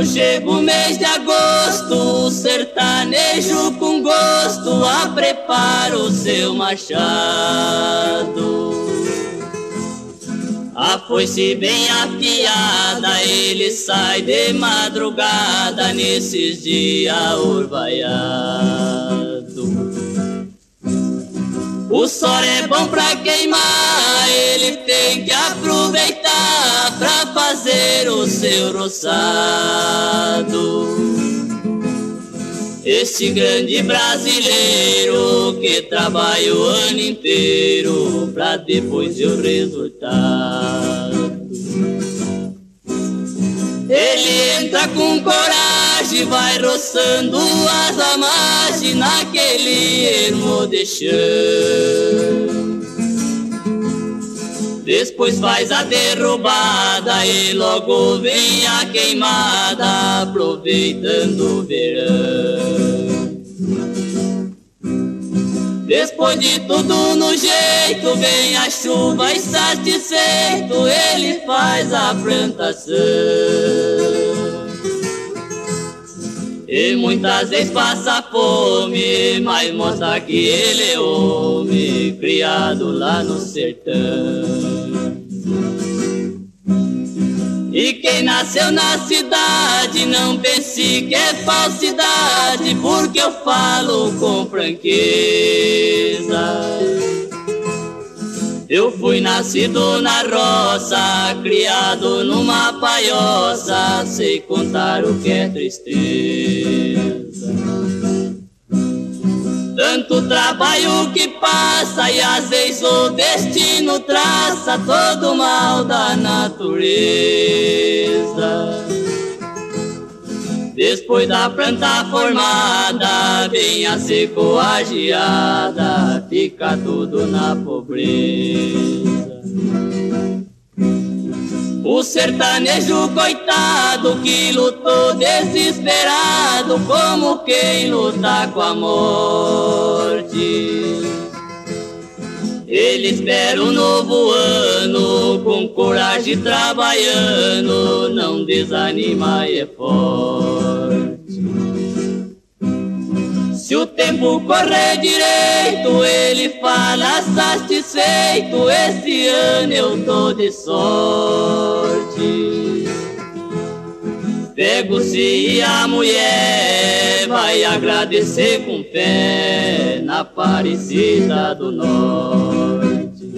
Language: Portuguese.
chega o mês de agosto, o sertanejo com gosto a prepara o seu machado. A foice bem afiada, ele sai de madrugada nesses dias orvaiados. O sol é bom pra queimar, ele tem que aproveitar seu roçado. Este grande brasileiro que trabalha o ano inteiro pra depois ver o resultado. Ele entra com coragem, vai roçando as amargens naquele ermo de chão. Depois faz a derrubada e logo vem a queimada, aproveitando o verão. Depois de tudo no jeito, vem a chuva e satisfeito, ele faz a plantação. E muitas vezes passa fome, mas mostra que ele é homem, criado lá no sertão. E quem nasceu na cidade não pense que é falsidade, porque eu falo com franqueza. Eu fui nascido na roça, criado numa paioça, sei contar o que é tristeza. Tanto trabalho que passa e às vezes o destino traça todo o mal da natureza. Depois da planta formada, vem a seco a geada, fica tudo na pobreza. O sertanejo coitado que lutou desesperado como quem luta com a morte. Ele espera um novo ano com coragem trabalhando, não desanima e é forte. Se o tempo correr direito, ele fala satisfeito. Esse ano eu tô de sorte. Pego-se a mulher vai agradecer com fé na Aparecida do Norte.